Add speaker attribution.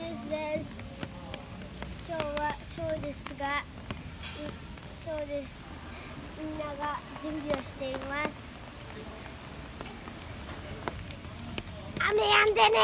Speaker 1: ニュースです。今日はショーですがショーです。みんなが準備をしています。雨止んでね